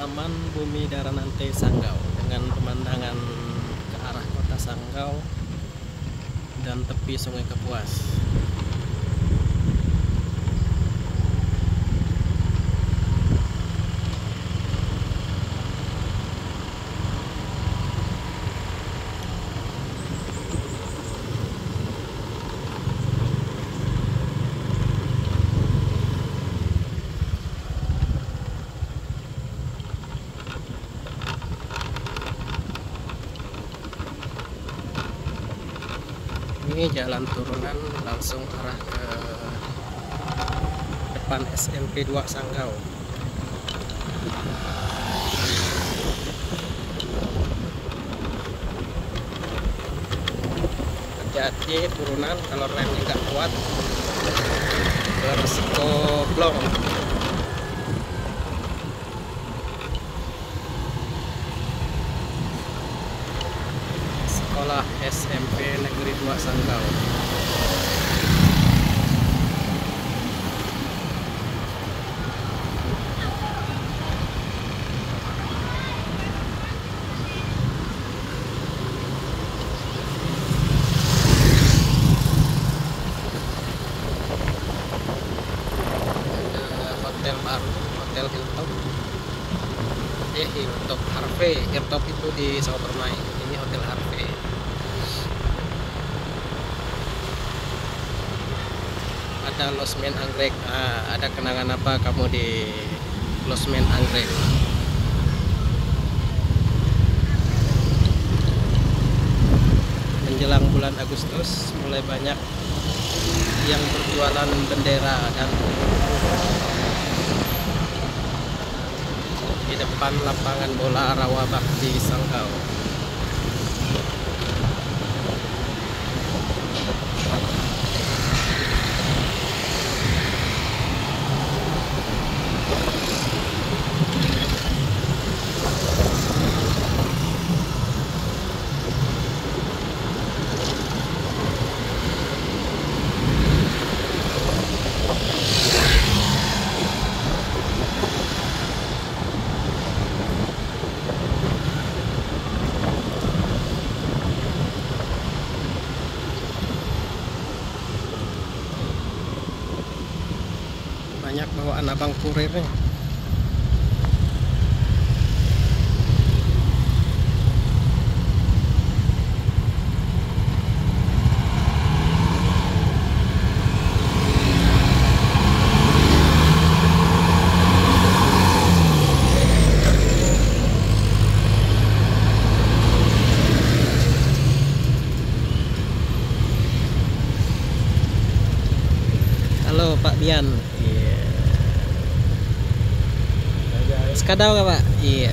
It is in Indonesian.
Bumi Daranante Sanggau dengan pemandangan ke arah kota Sanggau dan tepi Sungai Kapuas. Ini jalan turunan langsung arah ke depan SMP 2 Sanggau. Hati turunan kalau remnya nggak kuat beresiko blong sekolah SMP Negeri 2 Sanggau. Hilltop. Eh Harvey, Hilltop itu di Sawah Permai. Ini hotel Harvey. Ada losmen anggrek. Ah, ada kenangan apa kamu di losmen anggrek? Menjelang bulan Agustus mulai banyak yang berjualan bendera dan di depan lapangan bola Rawa Bakti Sanggau banyak bawaan abang kurirnya halo Pak Bian iya Sekadau nggak Pak iya